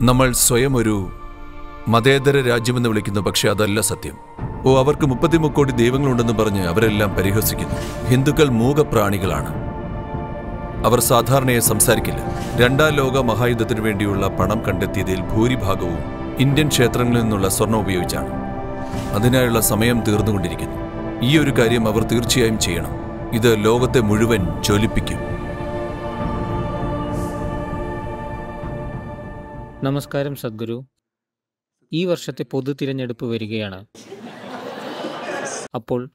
നമ്മൾ സ്വയം ഒരു മതേതര രാജ്യമെന്ന് വിളിക്കുന്നു പക്ഷേ അതല്ല സത്യം. ഓ അവർക്ക് മുപ്പത്തിമൂന്ന് കോടി ദൈവങ്ങളുണ്ടെന്ന് പറഞ്ഞ് അവരെല്ലാം പരിഹസിക്കുന്നു. ഹിന്ദുക്കൾ മൂകപ്രാണികളാണ്. അവർ സാധാരണയെ സംസാരിക്കില്ല. രണ്ടാം ലോക മഹായുദ്ധത്തിനു വേണ്ടിയുള്ള പണം കണ്ടെത്തിയതിൽ ഭൂരിഭാഗവും ഇന്ത്യൻ ക്ഷേത്രങ്ങളിൽ നിന്നുള്ള സ്വർണം ഉപയോഗിച്ചാണ്. അതിനായുള്ള സമയം തീർന്നുകൊണ്ടിരിക്കുന്നു. ഈ ഒരു കാര്യം അവർ തീർച്ചയായും ചെയ്യണം. ഇത് ലോകത്തെ മുഴുവൻ ജ്വലിപ്പിക്കും. നമസ്കാരം സദ്ഗുരു. ഈ വർഷത്തെ പൊതു തിരഞ്ഞെടുപ്പ് വരികയാണ്. അപ്പോൾ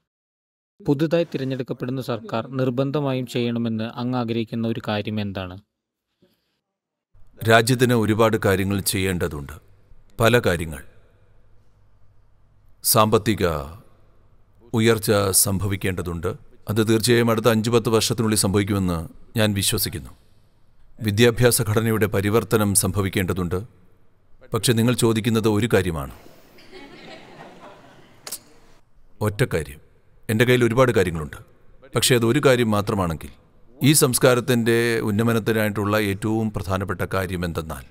പുതുതായി തിരഞ്ഞെടുക്കപ്പെടുന്ന സർക്കാർ നിർബന്ധമായും ചെയ്യണമെന്ന് അങ്ങ് ആഗ്രഹിക്കുന്ന ഒരു കാര്യം എന്താണ്? രാജ്യത്തിന് ഒരുപാട് കാര്യങ്ങൾ ചെയ്യേണ്ടതുണ്ട്. പല കാര്യങ്ങൾ. സാമ്പത്തിക ഉയർച്ച സംഭവിക്കേണ്ടതുണ്ട്. അത് തീർച്ചയായും അടുത്ത അഞ്ചു പത്ത് വർഷത്തിനുള്ളിൽ സംഭവിക്കുമെന്ന് ഞാൻ വിശ്വസിക്കുന്നു. വിദ്യാഭ്യാസ ഘടനയുടെ പരിവർത്തനം സംഭവിക്കേണ്ടതുണ്ട്. പക്ഷെ നിങ്ങൾ ചോദിക്കുന്നത് ഒരു കാര്യമാണ്. ഒറ്റ കാര്യം. എന്റെ കയ്യിൽ ഒരുപാട് കാര്യങ്ങളുണ്ട്. പക്ഷേ അത് ഒരു കാര്യം മാത്രമാണെങ്കിൽ ഈ സംസ്കാരത്തിന്റെ ഉന്നമനത്തിനായിട്ടുള്ള ഏറ്റവും പ്രധാനപ്പെട്ട കാര്യം എന്തെന്നാൽ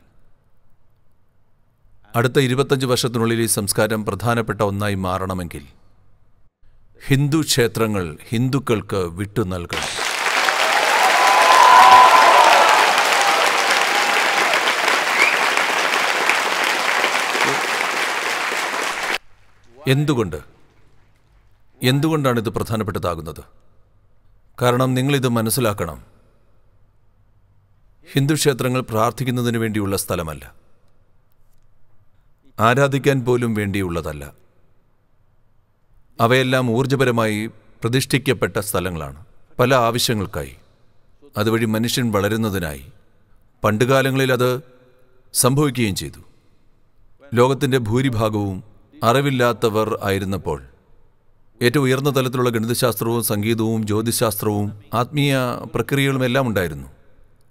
അടുത്ത ഇരുപത്തഞ്ച് വർഷത്തിനുള്ളിൽ ഈ സംസ്കാരം പ്രധാനപ്പെട്ട ഒന്നായി മാറണമെങ്കിൽ ഹിന്ദു ക്ഷേത്രങ്ങൾ ഹിന്ദുക്കൾക്ക് വിട്ടു നൽകണം. എന്തുകൊണ്ട്? എന്തുകൊണ്ടാണ് ഇത് പ്രധാനപ്പെട്ടതാകുന്നത്? കാരണം നിങ്ങളിത് മനസ്സിലാക്കണം. ഹിന്ദു ക്ഷേത്രങ്ങൾ പ്രാർത്ഥിക്കുന്നതിന് വേണ്ടിയുള്ള സ്ഥലമല്ല. ആരാധിക്കാൻ പോലും വേണ്ടിയുള്ളതല്ല. അവയെല്ലാം ഊർജപരമായി പ്രതിഷ്ഠിക്കപ്പെട്ട സ്ഥലങ്ങളാണ്. പല ആവശ്യങ്ങൾക്കായി. അതുവഴി മനുഷ്യൻ വളരുന്നതിനായി. പണ്ടുകാലങ്ങളിൽ അത് സംഭവിക്കുകയും ചെയ്തു. ലോകത്തിന്റെ ഭൂരിഭാഗവും അറിവില്ലാത്തവർ ആയിരുന്നപ്പോൾ ഏറ്റവും ഉയർന്ന തലത്തിലുള്ള ഗണിതശാസ്ത്രവും സംഗീതവും ജ്യോതിശാസ്ത്രവും ആത്മീയ പ്രക്രിയകളും എല്ലാം ഉണ്ടായിരുന്നു.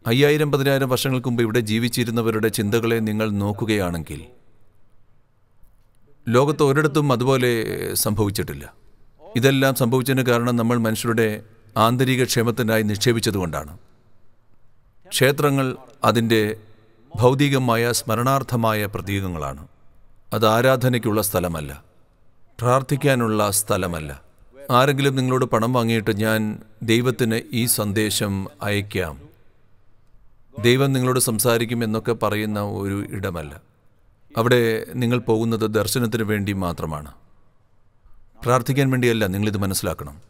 അയ്യായിരം പതിനായിരം വർഷങ്ങൾക്ക് മുമ്പ് ഇവിടെ ജീവിച്ചിരുന്നവരുടെ ചിന്തകളെ നിങ്ങൾ നോക്കുകയാണെങ്കിൽ ലോകത്ത് ഒരിടത്തും അതുപോലെ സംഭവിച്ചിട്ടില്ല. ഇതെല്ലാം സംഭവിച്ചതിന് കാരണം നമ്മൾ മനുഷ്യരുടെ ആന്തരിക ക്ഷേമത്തിനായി നിക്ഷേപിച്ചതുകൊണ്ടാണ്. ക്ഷേത്രങ്ങൾ അതിന്റെ ഭൗതികമായ സ്മരണാർത്ഥമായ പ്രതീകങ്ങളാണ്. അത് ആരാധനയ്ക്കുള്ള സ്ഥലമല്ല. പ്രാർത്ഥിക്കാനുള്ള സ്ഥലമല്ല. ആരെങ്കിലും നിങ്ങളോട് പണം വാങ്ങിയിട്ട് ഞാൻ ദൈവത്തിന് ഈ സന്ദേശം അയക്കാം ദൈവം നിങ്ങളോട് സംസാരിക്കും എന്നൊക്കെ പറയുന്ന ഒരു ഇടമല്ല. അവിടെ നിങ്ങൾ പോകുന്നത് ദർശനത്തിന് വേണ്ടി മാത്രമാണ്. പ്രാർത്ഥിക്കാൻ വേണ്ടിയല്ല നിങ്ങളിത് മനസ്സിലാക്കണം.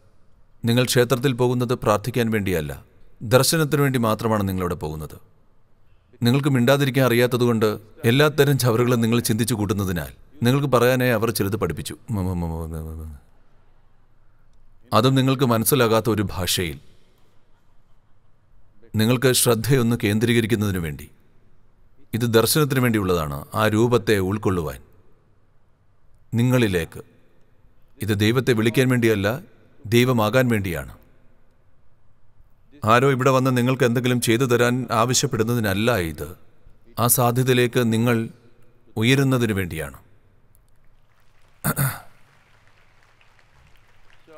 നിങ്ങൾ ക്ഷേത്രത്തിൽ പോകുന്നത് പ്രാർത്ഥിക്കാൻ വേണ്ടിയല്ല ദർശനത്തിന് വേണ്ടി മാത്രമാണ് നിങ്ങളവിടെ പോകുന്നത്. നിങ്ങൾക്ക് മിണ്ടാതിരിക്കാൻ അറിയാത്തതുകൊണ്ട് എല്ലാത്തരം ചവറുകളും നിങ്ങൾ ചിന്തിച്ചു കൂട്ടുന്നതിനാൽ. നിങ്ങൾക്ക് പറയാനായി അവർ ചിലത് പഠിപ്പിച്ചു. അതും നിങ്ങൾക്ക് മനസ്സിലാകാത്ത ഒരു ഭാഷയിൽ. നിങ്ങൾക്ക് ശ്രദ്ധയൊന്ന് കേന്ദ്രീകരിക്കുന്നതിന് വേണ്ടി. ഇത് ദർശനത്തിന് വേണ്ടിയുള്ളതാണ് ആ രൂപത്തെ ഉൾക്കൊള്ളുവാൻ. നിങ്ങളിലേക്ക്. ഇത് ദൈവത്തെ വിളിക്കാൻ വേണ്ടിയല്ല ദൈവമാകാൻ വേണ്ടിയാണ്. ആരോ ഇവിടെ വന്ന് നിങ്ങൾക്ക് എന്തെങ്കിലും ചെയ്തു തരാൻ ആവശ്യപ്പെടുന്നതിനല്ല ഇത്. ആ സാധ്യതയിലേക്ക് നിങ്ങൾ ഉയരുന്നതിന് വേണ്ടിയാണ്.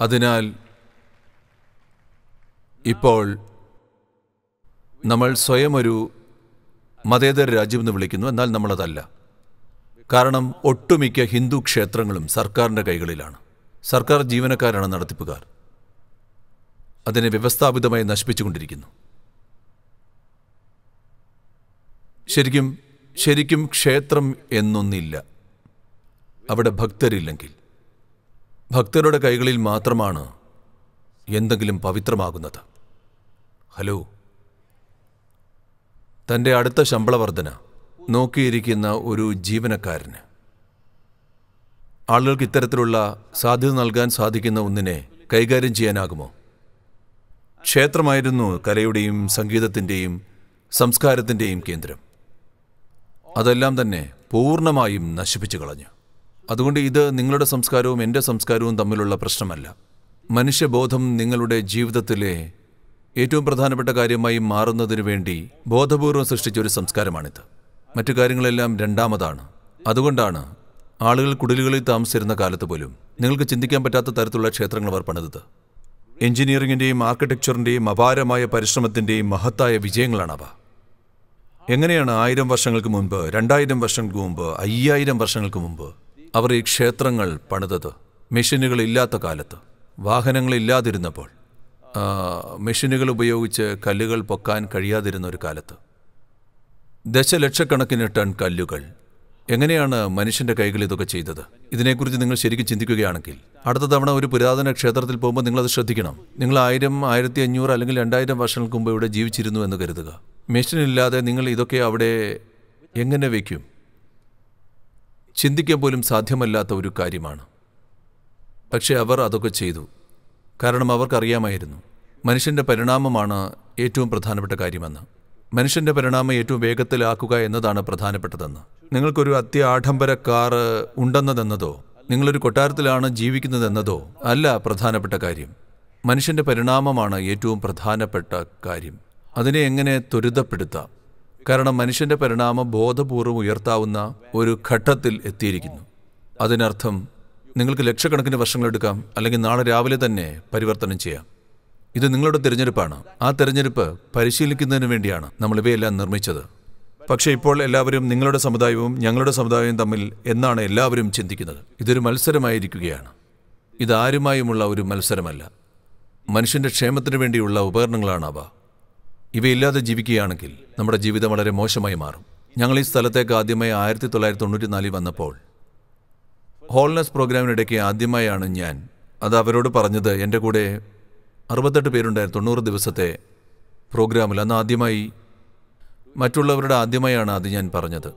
അതിനാൽ ഇപ്പോൾ നമ്മൾ സ്വയം ഒരു മതേതര രാജ്യം എന്ന് വിളിക്കുന്നു. എന്നാൽ നമ്മളതല്ല. കാരണം ഒട്ടുമിക്ക ഹിന്ദു ക്ഷേത്രങ്ങളും സർക്കാരിന്റെ കൈകളിലാണ്. സർക്കാർ ജീവനക്കാരാണ് നടത്തിപ്പുകാർ. അതിനെ വ്യവസ്ഥാപിതമായി നശിപ്പിച്ചുകൊണ്ടിരിക്കുന്നു. ശരിക്കും ശരിക്കും ക്ഷേത്രം എന്നൊന്നില്ല. അവിടെ ഭക്തരില്ലെങ്കിൽ. ഭക്തരുടെ കൈകളിൽ മാത്രമാണ് എന്തെങ്കിലും പവിത്രമാകുന്നത്. ഹലോ. തന്റെ അടുത്ത ശമ്പളവർദ്ധന നോക്കിയിരിക്കുന്ന ഒരു ജീവനക്കാരന്. ആളുകൾക്ക് ഇത്തരത്തിലുള്ള സാധ്യത നൽകാൻ സാധിക്കുന്ന ഒന്നിനെ കൈകാര്യം ചെയ്യാനാകുമോ? ക്ഷേത്രമായിരുന്നു കലയുടെയും സംഗീതത്തിന്റെയും സംസ്കാരത്തിന്റെയും കേന്ദ്രം. അതെല്ലാം തന്നെ പൂർണമായും നശിപ്പിച്ചു കളഞ്ഞു. അതുകൊണ്ട് ഇത് നിങ്ങളുടെ സംസ്കാരവും എന്റെ സംസ്കാരവും തമ്മിലുള്ള പ്രശ്നമല്ല. മനുഷ്യബോധം നിങ്ങളുടെ ജീവിതത്തിലെ ഏറ്റവും പ്രധാനപ്പെട്ട കാര്യമായി മാറുന്നതിന് വേണ്ടി ബോധപൂർവം സൃഷ്ടിച്ച ഒരു സംസ്കാരമാണിത്. മറ്റു കാര്യങ്ങളെല്ലാം രണ്ടാമതാണ്. അതുകൊണ്ടാണ് ആളുകൾ കുടിലുകളിൽ താമസിച്ചിരുന്ന കാലത്ത് പോലും നിങ്ങൾക്ക് ചിന്തിക്കാൻ പറ്റാത്ത തരത്തിലുള്ള ക്ഷേത്രങ്ങൾ അവർ പണിതത്. എഞ്ചിനീയറിംഗിന്റെയും ആർക്കിടെക്ചറിന്റെയും അപാരമായ പരിശ്രമത്തിന്റെയും മഹത്തായ വിജയങ്ങളാണവ. എങ്ങനെയാണ് ആയിരം വർഷങ്ങൾക്ക് മുൻപ് രണ്ടായിരം വർഷങ്ങൾക്ക് മുമ്പ് അയ്യായിരം വർഷങ്ങൾക്ക് മുമ്പ് അവർ ഈ ക്ഷേത്രങ്ങൾ പണിതത്? മെഷീനുകൾ ഇല്ലാത്ത കാലത്ത് വാഹനങ്ങൾ ഇല്ലാതിരുന്നപ്പോൾ മെഷീനുകൾ ഉപയോഗിച്ച് കല്ലുകൾ പൊക്കാൻ കഴിയാതിരുന്ന ഒരു കാലത്ത്. ദശലക്ഷക്കണക്കിന് ടൺ കല്ലുകൾ എങ്ങനെയാണ് മനുഷ്യന്റെ കൈകൾ ഇതൊക്കെ ചെയ്തത്? ഇതിനെക്കുറിച്ച് നിങ്ങൾ ശരിക്കും ചിന്തിക്കുകയാണെങ്കിൽ അടുത്ത തവണ ഒരു പുരാതന ക്ഷേത്രത്തിൽ പോകുമ്പോൾ നിങ്ങളത് ശ്രദ്ധിക്കണം. നിങ്ങൾ ആയിരം ആയിരത്തി അഞ്ഞൂറ് അല്ലെങ്കിൽ രണ്ടായിരം വർഷങ്ങൾക്ക് മുമ്പ് ഇവിടെ ജീവിച്ചിരുന്നു എന്ന് കരുതുക. മെഷീനില്ലാതെ നിങ്ങൾ ഇതൊക്കെ അവിടെ എങ്ങനെ വയ്ക്കും ചിന്തിക്കാൻ പോലും സാധ്യമല്ലാത്ത ഒരു കാര്യമാണ്. പക്ഷേ അവർ അതൊക്കെ ചെയ്തു. കാരണം അവർക്കറിയാമായിരുന്നു മനുഷ്യന്റെ പരിണാമമാണ് ഏറ്റവും പ്രധാനപ്പെട്ട കാര്യമെന്ന്. മനുഷ്യന്റെ പരിണാമം ഏറ്റവും വേഗത്തിലാക്കുക എന്നതാണ് പ്രധാനപ്പെട്ടതെന്ന്. നിങ്ങൾക്കൊരു അത്യാഡംബര കാറ് ഉണ്ടെന്നതെന്നതോ? നിങ്ങളൊരു കൊട്ടാരത്തിലാണ് ജീവിക്കുന്നതെന്നതോ? അല്ല പ്രധാനപ്പെട്ട കാര്യം. മനുഷ്യന്റെ പരിണാമമാണ് ഏറ്റവും പ്രധാനപ്പെട്ട കാര്യം. അതിനെ എങ്ങനെ ത്വരിതപ്പെടുത്താം? കാരണം മനുഷ്യന്റെ പരിണാമം ബോധപൂർവം ഉയർത്താവുന്ന ഒരു ഘട്ടത്തിൽ എത്തിയിരിക്കുന്നു. അതിനർത്ഥം നിങ്ങൾക്ക് ലക്ഷക്കണക്കിന് വർഷങ്ങളെടുക്കാം അല്ലെങ്കിൽ നാളെ രാവിലെ തന്നെ പരിവർത്തനം ചെയ്യാം. ഇത് നിങ്ങളുടെ തിരഞ്ഞെടുപ്പാണ്. ആ തിരഞ്ഞെടുപ്പ് പരിശീലിക്കുന്നതിന് വേണ്ടിയാണ് നമ്മൾ ഇവയെല്ലാം നിർമ്മിച്ചത്. പക്ഷേ ഇപ്പോൾ എല്ലാവരും നിങ്ങളുടെ സമുദായവും ഞങ്ങളുടെ സമുദായവും തമ്മിൽ എന്നാണ് എല്ലാവരും ചിന്തിക്കുന്നത്. ഇതൊരു മത്സരമായിരിക്കുകയാണ്. ഇതാരുമായുമുള്ള ഒരു മത്സരമല്ല. മനുഷ്യന്റെ ക്ഷേമത്തിന് വേണ്ടിയുള്ള ഉപകരണങ്ങളാണ് അവ ഇവയില്ലാതെ ജീവിക്കുകയാണെങ്കിൽ നമ്മുടെ ജീവിതം വളരെ മോശമായി മാറും. ഞങ്ങൾ ഈ സ്ഥലത്തേക്ക് ആദ്യമായി ആയിരത്തി തൊള്ളായിരത്തി തൊണ്ണൂറ്റി നാലിൽ വന്നപ്പോൾ ഹോൾനെസ് പ്രോഗ്രാമിനിടയ്ക്ക് ആദ്യമായാണ് ഞാൻ അത് അവരോട് പറഞ്ഞത്. എന്റെ കൂടെ അറുപത്തെട്ട് പേരുണ്ടായിരുന്നു തൊണ്ണൂറ് ദിവസത്തെ പ്രോഗ്രാമിൽ അന്ന് ആദ്യമായി മറ്റുള്ളവരുടെ ആദ്യമായാണ് അത് ഞാൻ പറഞ്ഞത്.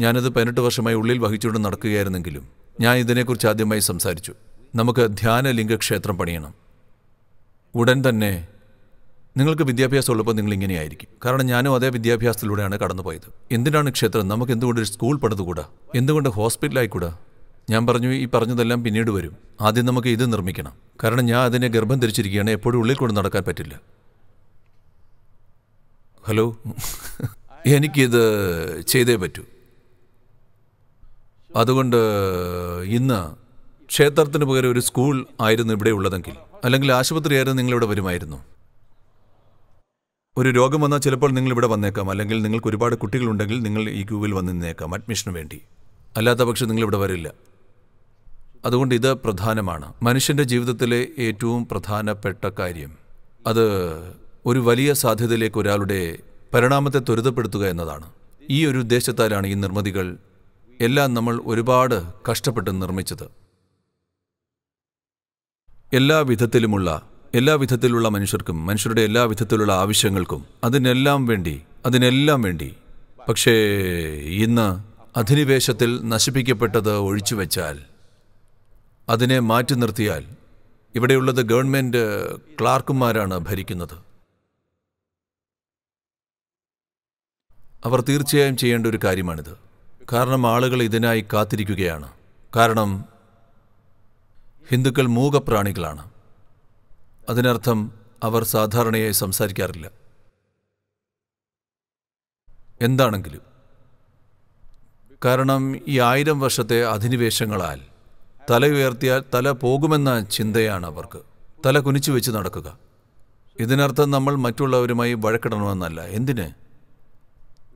ഞാനത് പതിനെട്ട് വർഷമായി ഉള്ളിൽ വഹിച്ചുകൊണ്ട് നടക്കുകയായിരുന്നെങ്കിലും ഞാൻ ഇതിനെക്കുറിച്ച് ആദ്യമായി സംസാരിച്ചു. നമുക്ക് ധ്യാന ലിംഗക്ഷേത്രം പണിയണം. ഉടൻ തന്നെ നിങ്ങൾക്ക് വിദ്യാഭ്യാസം ഉള്ളപ്പോൾ നിങ്ങൾ ഇങ്ങനെയായിരിക്കും. കാരണം ഞാനും അതേ വിദ്യാഭ്യാസത്തിലൂടെയാണ് കടന്നുപോയത്. എന്തിനാണ് ക്ഷേത്രം? നമുക്ക് എന്തുകൊണ്ട് ഒരു സ്കൂൾ പണിതുകൂടാ? എന്തുകൊണ്ട് ഹോസ്പിറ്റലായിക്കൂടാ ഞാൻ പറഞ്ഞു ഈ പറഞ്ഞതെല്ലാം പിന്നീട് വരും. ആദ്യം നമുക്ക് ഇത് നിർമ്മിക്കണം. കാരണം ഞാൻ അതിനെ ഗർഭം ധരിച്ചിരിക്കുകയാണ്. എപ്പോഴും ഉള്ളിൽ കൊണ്ട് നടക്കാൻ പറ്റില്ല. ഹലോ. എനിക്കിത് ചെയ്തേ പറ്റൂ. അതുകൊണ്ട് ഇന്ന് ക്ഷേത്രത്തിന് പകരം ഒരു സ്കൂൾ ആയിരുന്നു ഇവിടെ ഉള്ളതെങ്കിൽ അല്ലെങ്കിൽ ആശുപത്രി ആശുപത്രിയായിരുന്നു നിങ്ങളിവിടെ വരുമായിരുന്നു. ഒരു രോഗം വന്നാൽ ചിലപ്പോൾ നിങ്ങൾ ഇവിടെ വന്നേക്കാം അല്ലെങ്കിൽ നിങ്ങൾക്ക് ഒരുപാട് കുട്ടികളുണ്ടെങ്കിൽ നിങ്ങൾ ഈ ക്യൂവിൽ വന്ന് നിന്നേക്കാം അഡ്മിഷന് വേണ്ടി. അല്ലാത്ത പക്ഷം നിങ്ങളിവിടെ വരില്ല. അതുകൊണ്ട് ഇത് പ്രധാനമാണ്. മനുഷ്യന്റെ ജീവിതത്തിലെ ഏറ്റവും പ്രധാനപ്പെട്ട കാര്യം. അത് ഒരു വലിയ സാധ്യതയിലേക്ക് ഒരാളുടെ പരിണാമത്തെ ത്വരിതപ്പെടുത്തുക എന്നതാണ്. ഈ ഒരു ഉദ്ദേശത്താലാണ് ഈ നിർമ്മിതികൾ എല്ലാം നമ്മൾ ഒരുപാട് കഷ്ടപ്പെട്ട് നിർമ്മിച്ചത്. എല്ലാ വിധത്തിലുമുള്ള എല്ലാ വിധത്തിലുള്ള മനുഷ്യർക്കും മനുഷ്യരുടെ എല്ലാ വിധത്തിലുള്ള ആവശ്യങ്ങൾക്കും അതിനെല്ലാം വേണ്ടി അതിനെല്ലാം വേണ്ടി. പക്ഷേ ഇന്ന് അധിനിവേശത്തിൽ നശിപ്പിക്കപ്പെട്ടത് ഒഴിച്ചുവെച്ചാൽ അതിനെ മാറ്റി നിർത്തിയാൽ ഇവിടെയുള്ളത് ഗവൺമെന്റ് ക്ലാർക്കുമാരാണ് ഭരിക്കുന്നത്. അവർ തീർച്ചയായും ചെയ്യേണ്ട ഒരു കാര്യമാണിത്. കാരണം ആളുകൾ ഇതിനായി കാത്തിരിക്കുകയാണ്. കാരണം ഹിന്ദുക്കൾ മൂകപ്രാണികളാണ്. അതിനർത്ഥം അവർ സാധാരണയായി സംസാരിക്കാറില്ല. എന്താണെങ്കിലും. കാരണം ഈ ആയിരം വർഷത്തെ അധിനിവേശങ്ങളാൽ തല ഉയർത്തിയാൽ തല പോകുമെന്ന ചിന്തയാണ് അവർക്ക്. തല കുനിച്ചു വെച്ച് നടക്കുക. ഇതിനർത്ഥം നമ്മൾ മറ്റുള്ളവരുമായി വഴക്കിടണമെന്നല്ല. എന്തിന്?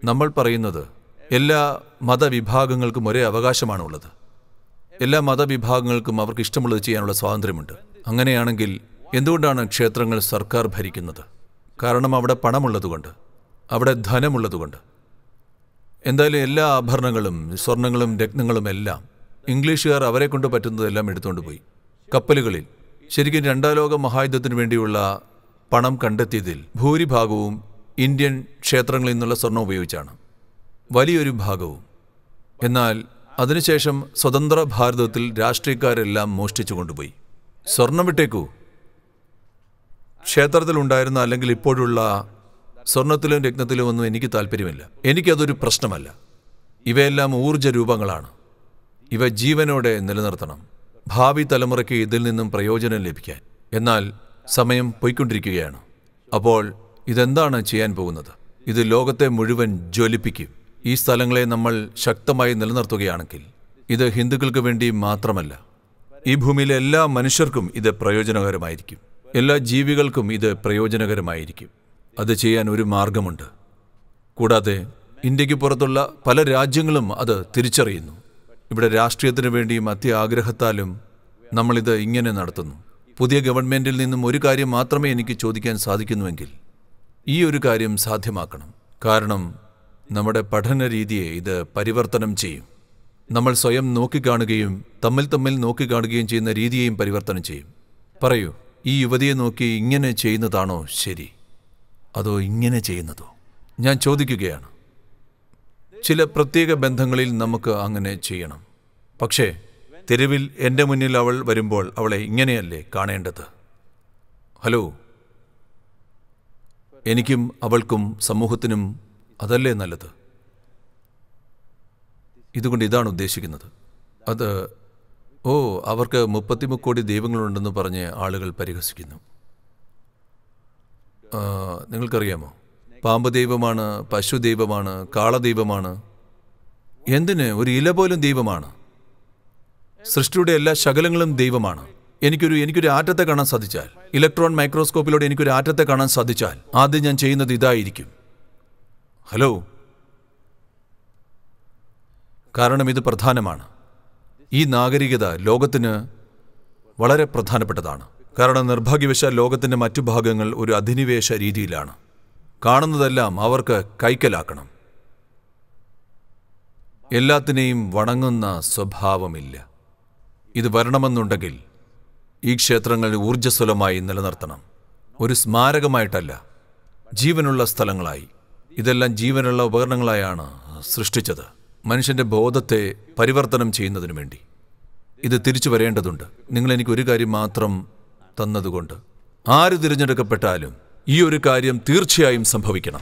നമ്മൾ പറയുന്നത് എല്ലാ മതവിഭാഗങ്ങൾക്കും ഒരേ അവകാശമാണുള്ളത്. എല്ലാ മതവിഭാഗങ്ങൾക്കും അവർക്ക് ഇഷ്ടമുള്ളത് ചെയ്യാനുള്ള സ്വാതന്ത്ര്യമുണ്ട്. അങ്ങനെയാണെങ്കിൽ എന്തുകൊണ്ടാണ് ക്ഷേത്രങ്ങൾ സർക്കാർ ഭരിക്കുന്നത്? കാരണം അവിടെ പണമുള്ളതുകൊണ്ട് അവിടെ ധനമുള്ളതുകൊണ്ട്. എന്തായാലും എല്ലാ ആഭരണങ്ങളും സ്വർണങ്ങളും രത്നങ്ങളും എല്ലാം ഇംഗ്ലീഷുകാർ അവരെ കൊണ്ട് പറ്റുന്നതെല്ലാം എടുത്തുകൊണ്ട് പോയി. കപ്പലുകളിൽ ശരിക്കും രണ്ടാം ലോക മഹായുദ്ധത്തിന് വേണ്ടിയുള്ള പണം കണ്ടെത്തിയതിൽ ഭൂരിഭാഗവും ഇന്ത്യൻ ക്ഷേത്രങ്ങളിൽ നിന്നുള്ള സ്വർണം ഉപയോഗിച്ചാണ്. വലിയൊരു ഭാഗവും. എന്നാൽ അതിനുശേഷം സ്വതന്ത്ര ഭാരതത്തിൽ രാഷ്ട്രീയക്കാരെല്ലാം മോഷ്ടിച്ചു കൊണ്ടുപോയി. സ്വർണം വിട്ടേക്കൂ. ക്ഷേത്രത്തിലുണ്ടായിരുന്ന അല്ലെങ്കിൽ ഇപ്പോഴുള്ള സ്വർണത്തിലും രത്നത്തിലും ഒന്നും എനിക്ക് താല്പര്യമില്ല. എനിക്കതൊരു പ്രശ്നമല്ല. ഇവയെല്ലാം ഊർജ രൂപങ്ങളാണ്. ഇവ ജീവനോടെ നിലനിർത്തണം. ഭാവി തലമുറയ്ക്ക് ഇതിൽ നിന്നും പ്രയോജനം ലഭിക്കാൻ. എന്നാൽ സമയം പോയിക്കൊണ്ടിരിക്കുകയാണ്. അപ്പോൾ ഇതെന്താണ് ചെയ്യാൻ പോകുന്നത്? ഇത് ലോകത്തെ മുഴുവൻ ജ്വലിപ്പിക്കും. ഈ സ്ഥലങ്ങളെ നമ്മൾ ശക്തമായി നിലനിർത്തുകയാണെങ്കിൽ ഇത് ഹിന്ദുക്കൾക്ക് വേണ്ടി മാത്രമല്ല ഈ ഭൂമിയിലെ എല്ലാ മനുഷ്യർക്കും ഇത് പ്രയോജനകരമായിരിക്കും. എല്ലാ ജീവികൾക്കും ഇത് പ്രയോജനകരമായിരിക്കും. അത് ചെയ്യാൻ ഒരു മാർഗമുണ്ട്. കൂടാതെ ഇന്ത്യയ്ക്ക് പുറത്തുള്ള പല രാജ്യങ്ങളും അത് തിരിച്ചറിയുന്നു. ഇവിടെ രാഷ്ട്രീയത്തിന് വേണ്ടിയും അത്യാഗ്രഹത്താലും നമ്മളിത് ഇങ്ങനെ നടത്തുന്നു. പുതിയ ഗവൺമെന്റിൽ നിന്നും ഒരു കാര്യം മാത്രമേ എനിക്ക് ചോദിക്കാൻ സാധിക്കുന്നുവെങ്കിൽ ഈ ഒരു കാര്യം സാധ്യമാക്കണം. കാരണം നമ്മുടെ പഠന രീതിയെ ഇത് പരിവർത്തനം ചെയ്യും. നമ്മൾ സ്വയം നോക്കിക്കാണുകയും തമ്മിൽ തമ്മിൽ നോക്കിക്കാണുകയും ചെയ്യുന്ന രീതിയെയും പരിവർത്തനം ചെയ്യും. പറയൂ ഈ യുവതിയെ നോക്കി ഇങ്ങനെ ചെയ്യുന്നതാണോ ശരി? അതോ ഇങ്ങനെ ചെയ്യുന്നതോ? ഞാൻ ചോദിക്കുകയാണ്. ചില പ്രത്യേക ബന്ധങ്ങളിൽ നമുക്ക് അങ്ങനെ ചെയ്യണം. പക്ഷേ തെരുവിൽ എന്റെ മുന്നിൽ അവൾ വരുമ്പോൾ അവളെ ഇങ്ങനെയല്ലേ കാണേണ്ടത്? ഹലോ എനിക്കും അവൾക്കും സമൂഹത്തിനും അതല്ലേ നല്ലത്? ഇതുകൊണ്ട് ഇതാണ് ഉദ്ദേശിക്കുന്നത്. അത് ഓ അവർക്ക് മുപ്പത്തിമുക്കോടി ദൈവങ്ങളുണ്ടെന്ന് പറഞ്ഞ് ആളുകൾ പരിഹസിക്കുന്നു. നിങ്ങൾക്കറിയാമോ? പാമ്പ് ദൈവമാണ് പശു ദൈവമാണ് കാളദൈവമാണ്. എന്തിന്? ഒരു ഇല പോലും ദൈവമാണ്. സൃഷ്ടിയുടെ എല്ലാ ശകലങ്ങളും ദൈവമാണ്. എനിക്കൊരു എനിക്കൊരു ആറ്റത്തെ കാണാൻ സാധിച്ചാൽ ഇലക്ട്രോൺ മൈക്രോസ്കോപ്പിലൂടെ എനിക്കൊരു ആറ്റത്തെ കാണാൻ സാധിച്ചാൽ ആദ്യം ഞാൻ ചെയ്യുന്നത് ഇതായിരിക്കും. ഹലോ? കാരണം ഇത് പ്രധാനമാണ്. ഈ നാഗരികത ലോകത്തിന് വളരെ പ്രധാനപ്പെട്ടതാണ്. കാരണം നിർഭാഗ്യവശാൽ ലോകത്തിന്റെ മറ്റു ഭാഗങ്ങൾ ഒരു അധിനിവേശ രീതിയിലാണ്. കാണുന്നതെല്ലാം അവർക്ക് കൈക്കലാക്കണം. എല്ലാത്തിനെയും വണങ്ങുന്ന സ്വഭാവമില്ല. ഇത് വരണമെന്നുണ്ടെങ്കിൽ ഈ ക്ഷേത്രങ്ങൾ ഊർജസ്വലമായി നിലനിർത്തണം. ഒരു സ്മാരകമായിട്ടല്ല ജീവനുള്ള സ്ഥലങ്ങളായി. ഇതെല്ലാം ജീവനുള്ള ഉപകരണങ്ങളായാണ് സൃഷ്ടിച്ചത്. മനുഷ്യന്റെ ബോധത്തെ പരിവർത്തനം ചെയ്യുന്നതിനു വേണ്ടി. ഇത് തിരിച്ചു വരേണ്ടതുണ്ട്. നിങ്ങൾ എനിക്ക് ഒരു കാര്യം മാത്രം തന്നതുകൊണ്ട്. ആര് തിരഞ്ഞെടുക്കപ്പെട്ടാലും ഈ ഒരു കാര്യം തീർച്ചയായും സംഭവിക്കണം.